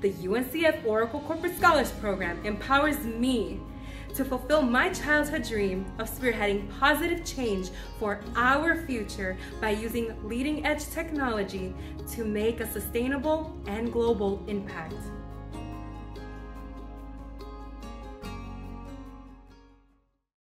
The UNCF Oracle Corporate Scholars Program empowers me to fulfill my childhood dream of spearheading positive change for our future by using leading edge technology to make a sustainable and global impact.